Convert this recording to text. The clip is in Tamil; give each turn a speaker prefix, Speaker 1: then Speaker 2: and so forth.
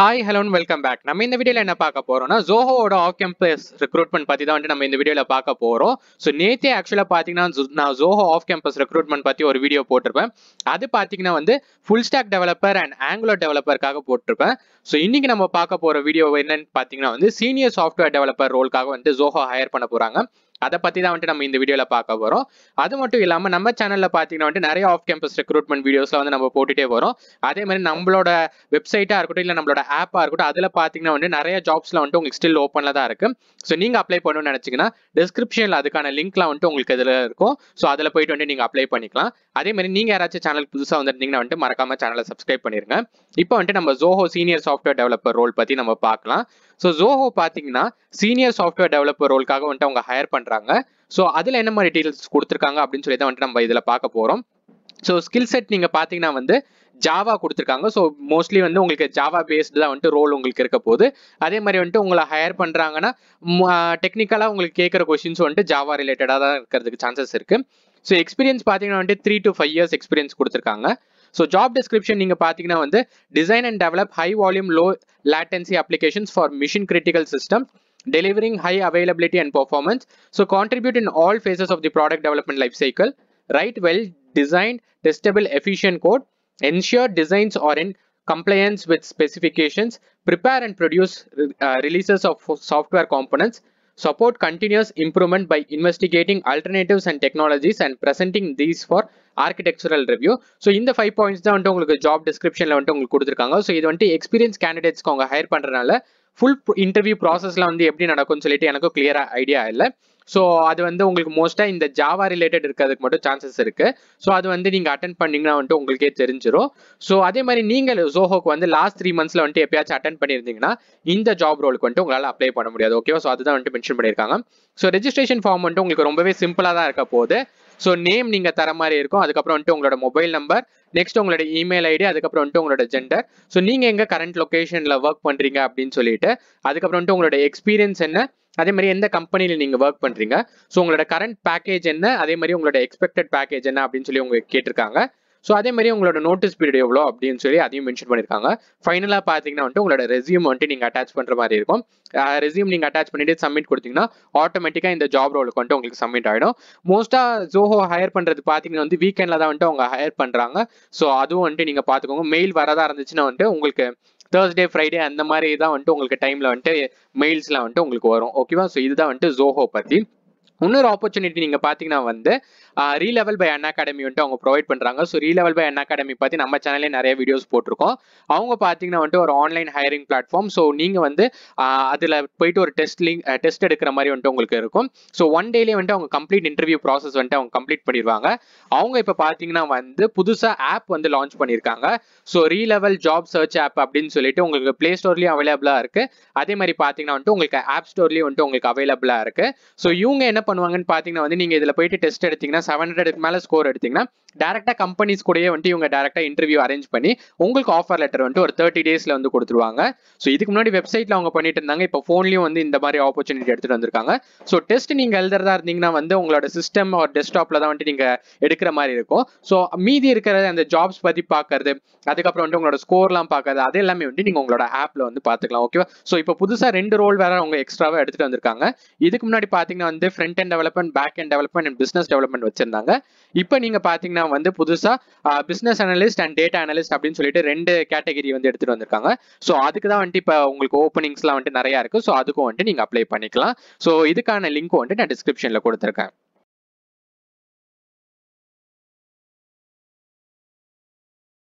Speaker 1: ஹாய் ஹலோ வெல்கம் பேக் நம்ம இந்த வீடியோல என்ன பார்க்க போறோம்னா ஜோஹோட ஆஃப் கேம்பஸ் ரெக்ரூட்மெண்ட் பத்தி தான் வந்து நம்ம இந்த வீடியோல பார்க்க போறோம். ஸோ நேத்தே ஆக்சுவலா பாத்தீங்கன்னா ஜோ- நான் ஜோஹோ ஆஃப் கேம்பஸ் ரெக்ரூட்மெண்ட் பத்தி ஒரு வீடியோ போட்டிருப்பேன். அது பாத்தீங்கன்னா வந்து full stack developer and Angular டெவலப்பருக்காக போட்டிருப்பேன். ஸோ இன்னைக்கு நம்ம பார்க்க போற வீடியோ என்னன்னு பாத்தீங்கன்னா வந்து சீனியர் சாஃப்ட்வேர் டெவலப்பர் ரோலுக்காக வந்து ஜோஹோ ஹையர் பண்ண போறாங்க. அதை பத்தி தான் வந்துட்டு நம்ம இந்த வீடியோல பார்க்க போறோம். அது மட்டும் இல்லாம நம்ம சேனல்ல பாத்தீங்கன்னா வந்துட்டு நிறைய ஆஃப் கேம்பஸ் ரெக்ரூட்மெண்ட் வீடியோஸ்ல வந்து நம்ம போட்டுட்டே வரோம். அதே மாதிரி நம்மளோட வெப்சைட்டா இருக்கட்டும் இல்ல நம்மளோட ஆப்பா இருக்கட்டும் அதுல பாத்தீங்கன்னா வந்து நிறைய ஜாப்ஸ்ல வந்துட்டு உங்களுக்கு ஸ்டில் ஓப்பன்ல தான் இருக்கு. ஸோ நீங்க அப்ளை பண்ணணும்னு நினைச்சீங்கன்னா டிஸ்கிரிப்ஷன்ல அதுக்கான லிங்க்லாம் வந்துட்டு உங்களுக்கு இதுல இருக்கும். ஸோ அதுல போயிட்டு வந்து நீங்க அப்ளை பண்ணிக்கலாம். அதே மாதிரி நீங்க யாராச்சும் சேனல் புதுசா வந்திருந்தீங்கன்னா வந்துட்டு மறக்காம சேனலை சப்ஸ்கிரைப் பண்ணிருங்க. இப்போ வந்துட்டு நம்ம Zoho senior software developer role பத்தி நம்ம பார்க்கலாம். ஸோ ஜோஹோ பார்த்தீங்கன்னா சீனியர் சாஃப்ட்வேர் டெவலப்பர் ரோலுக்காக வந்துட்டு அவங்க ஹையர் பண்றாங்க. ஸோ அதில் என்ன மாதிரி டீடைல்ஸ் கொடுத்துருக்காங்க அப்படின்னு சொல்லி தான் வந்துட்டு நம்ம இதில் பார்க்க போகிறோம் ஸோ ஸ்கில் செட் நீங்க பார்த்தீங்கன்னா வந்து ஜாவா கொடுத்துருக்காங்க. ஸோ மோஸ்ட்லி வந்து உங்களுக்கு ஜாவா பேஸ்டு தான் வந்துட்டு ரோல் உங்களுக்கு இருக்க போகுது. அதே மாதிரி வந்துட்டு உங்களை ஹையர் பண்றாங்கன்னா டெக்னிக்கலாக உங்களுக்கு கேட்குற கொஷின்ஸ் வந்துட்டு ஜாவா ரிலேட்டடாக தான் இருக்கிறதுக்கு சான்சஸ் இருக்கு. ஸோ எக்ஸ்பீரியன்ஸ் பார்த்தீங்கன்னா வந்துட்டு three to five years experience கொடுத்துருக்காங்க. ஸோ ஜாப் டிஸ்கிரிப்ஷன் நீங்கள் பார்த்தீங்கன்னா வந்து design and develop high volume low latency applications for mission critical system delivering high availability and performance so contribute in all phases of the product development life cycle write well designed testable efficient code ensure designs are in compliance with specifications prepare and produce uh, releases of software components Support continuous improvement by investigating alternatives and technologies and presenting these for architectural review so இந்த ஃபைவ் பாயிண்ட்ஸ் தான் வந்துட்டு உங்களுக்கு ஜாப் டிஸ்கிரிப்ஷனில் வந்துட்டு உங்களுக்கு கொடுத்துருக்காங்க. ஸோ இது வந்துட்டு எக்ஸ்பீரியன்ஸ் கேண்டிடேட்ஸ்க்கு அவங்க ஹையர் பண்ணுறதுனால ஃபுல் இன்டர்வியூ ப்ராசஸ்ல வந்து எப்படி நடக்கும்னு சொல்லிட்டு எனக்கும் கிளியரா ஐடியா இல்லை. ஸோ அது வந்து உங்களுக்கு மோஸ்ட்டாக இந்த ஜாவா ரிலேட்டட் இருக்கிறதுக்கு மட்டும் சான்சஸ் இருக்கு. ஸோ அது வந்து நீங்கள் அட்டன் பண்ணிங்கன்னா வந்துட்டு உங்களுக்கே தெரிஞ்சிடும் ஸோ அதே மாதிரி நீங்கள் ஜோஹோக்கு வந்து லாஸ்ட் த்ரீ மந்த்ஸில் வந்துட்டு எப்பயாச்சும் அட்டன் பண்ணியிருந்தீங்கன்னா இந்த ஜாப் ரோலுக்கு வந்துட்டு உங்களால் அப்ளை பண்ண முடியாது. ஓகேவா ஸோ அதுதான் வந்துட்டு மென்ஷன் பண்ணியிருக்காங்க. ஸோ ரெஜிஸ்ட்ரேஷன் ஃபார்ம் வந்துட்டு உங்களுக்கு ரொம்பவே சிம்பிளாக தான் இருக்க போகுது. ஸோ நேம் நீங்கள் தர மாதிரி இருக்கும். அதுக்கப்புறம் வந்துட்டு உங்களோட மொபைல் நம்பர் நெக்ஸ்ட் உங்களோட இமெயில் ஐடி அதுக்கப்புறம் வந்துட்டு உங்களோட ஜெண்டர் ஸோ நீங்கள் எங்கே கரண்ட் லொக்கேஷனில் ஒர்க் பண்ணுறீங்க அப்படின்னு சொல்லிட்டு அதுக்கப்புறம் வந்துட்டு உங்களோட எக்ஸ்பீரியன்ஸ் என்ன? அதே மாதிரி எந்த கம்பெனியில் நீங்கள் ஒர்க் பண்ணுறீங்க ஸோ உங்களோட கரண்ட் பேக்கேஜ் என்ன? அதே மாதிரி உங்களோட எக்ஸ்பெக்டட் பேக்கேஜ் என்ன? அப்படின்னு சொல்லி உங்க கேட்டிருக்காங்க. ஸோ அதே மாதிரி உங்களோட நோட்டீஸ் பீரியட் எவ்வளோ? அப்படின்னு சொல்லி அதையும் மென்ஷன் பண்ணியிருக்காங்க. ஃபைனலாக பார்த்தீங்கன்னா வந்துட்டு உங்களோட ரெசியூம் வந்துட்டு நீங்கள் அட்டாச் பண்ணுற மாதிரி இருக்கும். ரெசியூம் நீங்கள் அட்டாச் பண்ணிட்டு சப்மிட் கொடுத்தீங்கன்னா ஆட்டோமேட்டிக்காக இந்த ஜாப் ரோலுக்கு வந்துட்டு உங்களுக்கு சப்மிட் ஆகிடும் மோஸ்ட்டாக ஜோஹோ ஹையர் பண்ணுறது பார்த்தீங்கன்னா வந்து வீக்கெண்டில் தான் வந்துட்டு அவங்க ஹையர் பண்ணுறாங்க ஸோ அதுவும் வந்துட்டு நீங்கள் பார்த்துக்கோங்க. மெயில் வரதா இருந்துச்சுன்னா வந்துட்டு உங்களுக்கு தேர்ஸ்டே ஃப்ரைடே அந்த மாதிரி தான் வந்துட்டு உங்களுக்கு டைமில் வந்துட்டு மெயில்ஸ்லாம் வந்துட்டு உங்களுக்கு வரும். ஓகேவா ஸோ இதுதான் வந்துட்டு ஜோஹோ பற்றி இன்னொரு ஆப்பர்ச்சுனிட்டி நீங்கள் பார்த்தீங்கன்னா வந்து ரீலெவல் பை அன் அகாடமி வந்துட்டு அவங்க ப்ரொவைட் பண்ணுறாங்க so Relevel by Unacademy பற்றி நம்ம சேனல்லே நிறைய வீடியோஸ் போட்டிருக்கோம். அவங்க பார்த்தீங்கன்னா வந்துட்டு ஒரு ஆன்லைன் ஹையரிங் பிளாட்ஃபார்ம் ஸோ நீங்கள் வந்து அதில் போயிட்டு ஒரு டெஸ்ட் லிங்க் டெஸ்ட் எடுக்கிற மாதிரி வந்துட்டு உங்களுக்கு இருக்கும். ஸோ ஒன் டேலே வந்துட்டு அவங்க கம்ப்ளீட் இன்டர்வியூ ப்ராசஸ் வந்துட்டு அவங்க கம்ப்ளீட் பண்ணிடுவாங்க. அவங்க இப்போ பார்த்தீங்கன்னா வந்து புதுசாக ஆப் வந்து லான்ச் பண்ணியிருக்காங்க. So Relevel job search app அப்படின்னு சொல்லிட்டு உங்களுக்கு ப்ளே ஸ்டோர்லேயும் அவைலபிளாக இருக்குது அதே மாதிரி பார்த்தீங்கன்னா வந்துட்டு உங்களுக்கு ஆப் ஸ்டோர்லேயும் வந்துட்டு உங்களுக்கு அவைலபிளாக இருக்குது ஸோ இவங்க என்ன பண்ணுவாங்கன்னு பார்த்தீங்கன்னா வந்து நீங்கள் இதில் போயிட்டு டெஸ்ட் எடுத்தீங்கன்னா செவன் ஹண்ட்ரடுக்கு மேலே ஸ்கோர் எடுத்தீங்கன்னா டேரெக்டாக கம்பெனிஸ் கூடயே வந்துட்டு இவங்க டேரெக்டாக இன்டர்வியூ அரேஞ்ச் பண்ணி உங்களுக்கு ஆஃபர் லெட்டர் வந்துட்டு ஒரு தேர்ட்டி டேஸில் வந்து கொடுத்துருவாங்க. ஸோ இதுக்கு முன்னாடி வெப்சைட்டில் அவங்க பண்ணிட்டு இருந்தாங்க. இப்போ ஃபோன்லேயும் வந்து இந்த மாதிரி ஆப்பர்ச்சுனிட்டி எடுத்துகிட்டு வந்திருக்காங்க. ஸோ டெஸ்ட் நீங்கள் எழுதுறதா இருந்தீங்கன்னா வந்து உங்களோட சிஸ்டம் ஒரு டெஸ்க்டாப்பில் தான் வந்துட்டு நீங்கள் எடுக்கிற மாதிரி இருக்கும். ஸோ மீதி இருக்கிற அந்த ஜாப்ஸ் பற்றி பார்க்கறது அதுக்கப்புறம் வந்து உங்களோட ஸ்கோர்லாம் பார்க்கறது அது எல்லாமே வந்து நீங்கள் உங்களோட ஆப்பில் வந்து பார்த்துக்கலாம் ஓகேவா ஸோ இப்போ புதுசாக ரெண்டு ரோல் வேற அவங்க எக்ஸ்ட்ராவாக எடுத்துகிட்டு வந்திருக்காங்க. இதுக்கு முன்னாடி பார்த்தீங்கன்னா வந்து front front development back end development and business development வச்சிருந்தாங்க. இப்போ நீங்கள் பார்த்தீங்கன்னா வந்து புதுசாக business analyst and data analyst அப்படின்னு சொல்லிட்டு ரெண்டு கேட்டகரி வந்து எடுத்துகிட்டு வந்திருக்காங்க. ஸோ அதுக்கு தான் வந்துட்டு இப்போ உங்களுக்கு ஓப்பனிங்ஸ்லாம் வந்துட்டு நிறையா இருக்குது ஸோ அதுக்கும் வந்துட்டு நீங்கள் அப்ளை பண்ணிக்கலாம். ஸோ இதுக்கான லிங்க் வந்துட்டு நான் டிஸ்கிரிப்ஷனில் கொடுத்துருக்கேன்.